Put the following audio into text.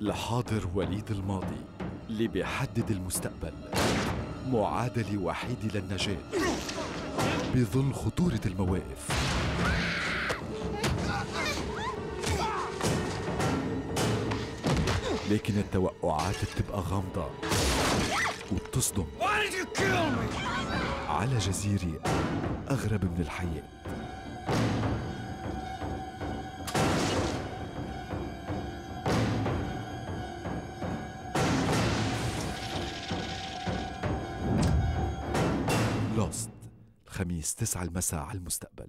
الحاضر وليد الماضي اللي بيحدد المستقبل. معادلة وحيدة للنجاة. بظل خطورة المواقف. لكن التوقعات بتبقى غامضة. وبتصدم. على جزيرة أغرب من الحياة. لوست الخميس 9 المساء على المستقبل.